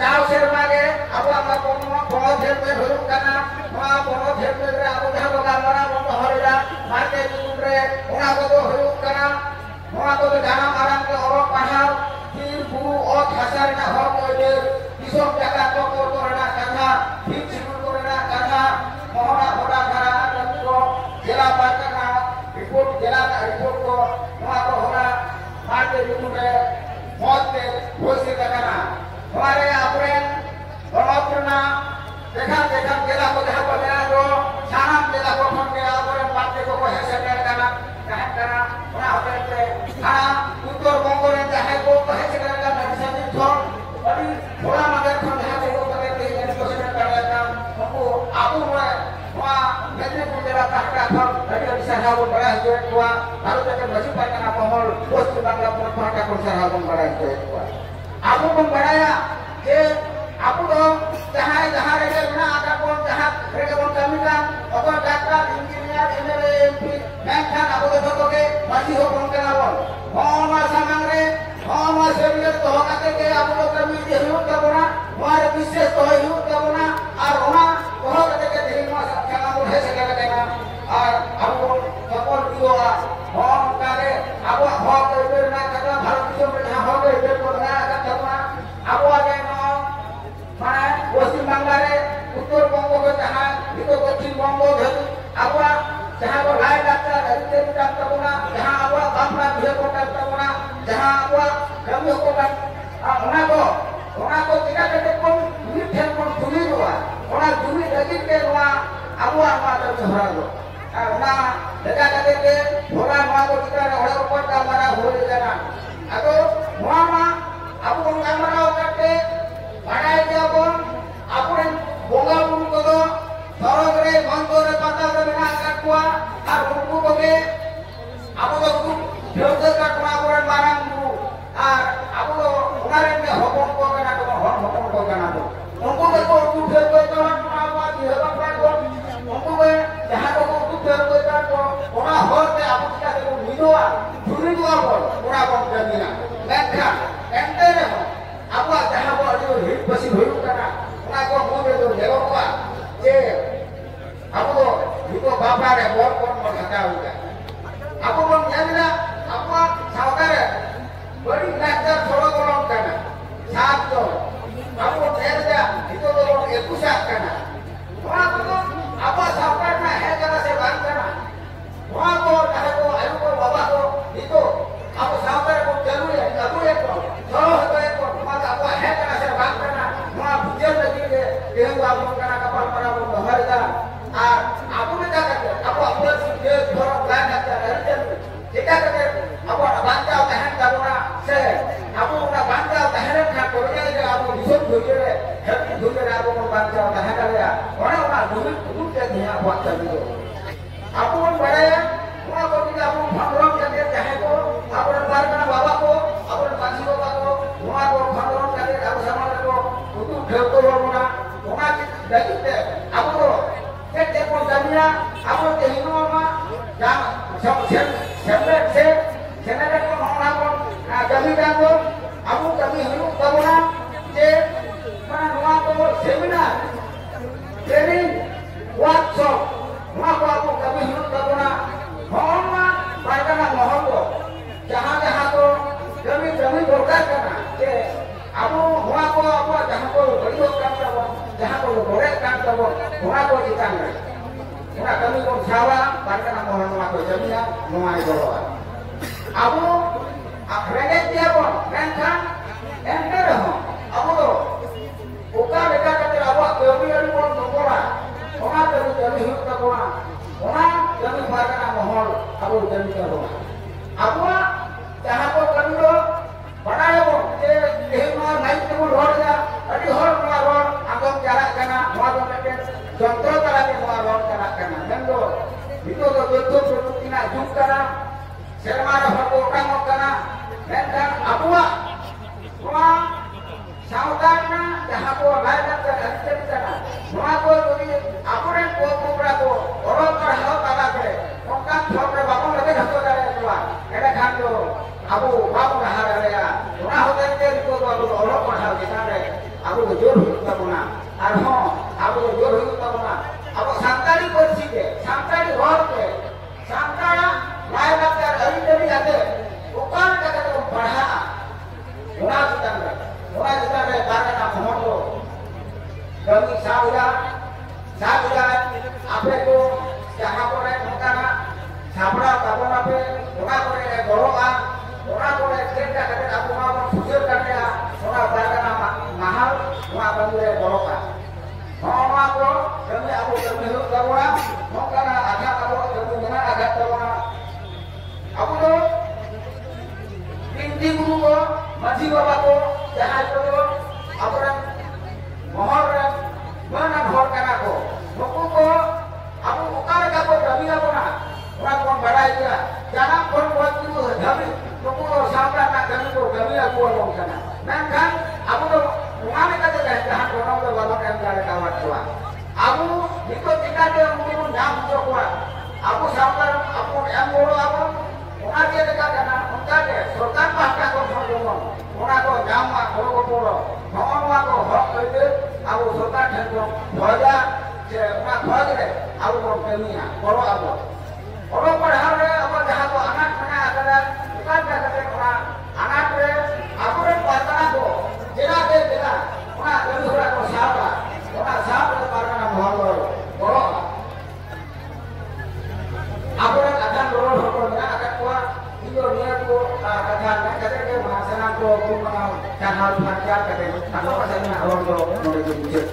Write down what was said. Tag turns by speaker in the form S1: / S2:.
S1: ಯಾವ ಶರ್ಮಾಗೆ ಅವು ಅಲ್ಲ ಕೊಮ್ಮ ಬಹಳ ಶರ್ಮೆ ಹುರುಕನ ಬಹಳ ಬಹಳ ಶರ್ಮೆ ಅಬುಧಾಬದ ಮನ ಒಂದು ಹರಿದ ಮಾತೆ ಜುಮ್ರೆ ಒಣಾಗದು ಹುರುಕನ ಒಣಾಗದು ಗಾನ ಮಾರಂಗ ಅವರ ಪಹಾರ್ ತೀರ್ ಬು ও খাসার না হক ওদের কিসব টাকা তো ᱛᱟᱦᱮᱸ ᱠᱟᱱᱟ ᱚᱱᱟ ᱦᱚᱛᱮᱡ ᱛᱮ ᱥᱟᱱᱟᱢ ᱩᱛᱛᱚᱨ ᱵᱚᱝᱜᱚ ᱨᱮᱱ ᱡᱟᱦᱟᱸᱭ ᱠᱚ ᱦᱮᱡ ᱥᱮᱴᱮᱨ ᱠᱟᱱᱟ ᱟᱹᱰᱤ ᱥᱟᱺᱜᱤᱧ ᱠᱷᱚᱱ ᱟᱹᱰᱤ ᱦᱚᱞᱟ ᱢᱟᱫᱷᱮᱨ ᱠᱷᱚᱱ ᱡᱟᱦᱟᱸ ᱠᱚ ᱠᱟᱛᱮ ᱛᱮᱦᱮᱧ ᱠᱚ ᱥᱮᱴᱮᱨ ᱫᱟᱲᱮᱭᱟᱠᱟᱱ ᱩᱱᱠᱩ ᱟᱵᱚ ᱱᱚᱣᱟ ᱱᱚᱣᱟ ᱢᱮᱫᱽᱱᱤᱯᱩᱨ ᱡᱮᱞᱟ ᱯᱟᱦᱴᱟ ᱠᱷᱚᱱ ᱟᱹᱰᱤ ᱟᱹᱰᱤ ᱥᱟᱨᱦᱟᱣ ᱵᱚᱱ ᱵᱟᱲᱟᱭ ᱦᱚᱪᱚᱭᱮᱫ ᱠᱚᱣᱟ ᱵᱷᱟᱨᱚᱛ ᱡᱟᱠᱟᱛ ᱢᱟᱹᱡᱷᱤ ᱯᱟᱨᱜᱟᱱᱟ ᱢᱚᱦᱚᱞ ᱯᱚᱥᱪᱤᱢ ᱵᱟᱝᱞᱟ ᱯᱚᱱᱚᱛ ᱯᱟᱦᱴᱟ ᱠᱷᱚᱱ ᱥᱟᱨᱦᱟᱣ ᱵᱚᱱ ᱵᱟᱲᱟᱭ ᱦᱚᱪᱚᱭᱮᱫ ᱠᱚᱣᱟ ᱟᱵᱚ ᱵᱚᱱ ᱵᱟᱲᱟᱭᱟ ᱡᱮ ᱟᱵᱚ ᱫᱚ ᱡᱟᱦᱟᱸᱭ ᱡᱟᱦᱟᱸ obat ngaco ngaco jika ketekun ini dia pun duri doa orang duri lagi ke doa abu apa terus berlalu karena dekat dekat orang ngaco jika ada orang obat দোয়া ধুরি দোয়া বল ওরা বক্তা দিনা। ব্যাখ্যা এন্টারে আবু আজা dunia. Aku aku tidak aku yang aku, aku training, workshop, noa ko abu kami hiru kabona, hona pargana mohon ko, jahan jahan ko kami kami dokar kana, je abu noa ko abu jahan ko beriok kan kan tabo, noa ko ikan Ora kami kon sawa parkana mohon noa ko jamia noa golo. Abu reget dia pun, ente ᱟᱵᱚ ᱠᱟᱹᱢᱤ ᱠᱟᱱᱟ ᱟᱵᱚᱣᱟᱜ ᱡᱟᱦᱟᱸ ᱠᱚ ᱠᱟᱹᱢᱤ ᱫᱚ ᱵᱟᱰᱟᱭᱟᱵᱚ ᱡᱮ ᱛᱮᱦᱮᱧ ᱱᱚᱣᱟ ᱱᱟᱭᱤᱴ ᱛᱮᱵᱚᱱ ᱨᱚᱲᱮᱫᱟ ᱟᱹᱰᱤ ᱦᱚᱲ ᱱᱚᱣᱟ ᱨᱚᱲ ᱟᱸᱜᱚᱢ ᱪᱟᱞᱟᱜ ᱠᱟᱱᱟ ᱱᱚᱣᱟ ᱫᱚ ᱢᱤᱫᱴᱮᱱ ᱡᱚᱱᱛᱨᱚ ᱛᱟᱞᱟᱛᱮ ᱱᱚᱣᱟ ᱨᱚᱲ ᱪᱟᱞᱟᱜ ᱠᱟᱱᱟ ᱢᱮᱱᱫᱚ ᱱᱤᱛᱚᱜ ᱫᱚ ᱡᱚᱛᱚ ᱯᱨᱚᱠᱨᱤᱛᱤ ᱨᱮᱱᱟᱜ ᱡᱩᱜᱽ ᱠᱟᱱᱟ ᱥᱮᱨᱢᱟ ᱨᱮ ᱦᱚᱲ ᱠᱚ ᱚᱴᱟᱝᱚᱜ ᱠᱟᱱᱟ ᱢᱮᱱᱠᱷᱟᱱ ᱟᱵᱚᱣᱟᱜ ᱱᱚᱣᱟ ᱥᱟᱶᱛᱟ ᱨᱮᱱᱟᱜ ᱡᱟᱦᱟᱸ ᱠᱚ ᱞᱟᱭᱼᱞᱟᱠᱪᱟᱨ ᱟᱹᱨᱤᱪᱟᱹᱞᱤ ᱠᱟᱱᱟ ᱱᱚᱣᱟ ᱠᱚ ᱟᱵᱚ lo aku mau nahar ya nah hotel dia itu kalau orang pun hal kita deh aku jujur kita boleh aku mau bujur kada mahal mau apa? Boleh mau aku aku mau karena aku agak aku tuh inti guru ko masih bapakku jahat aku orang अब सोता ठेको भजा से अपना खोज ले अब को कमी है करो अब करो पढ़ा रहे kan harus hati-hati karena apa saya nggak lolos dari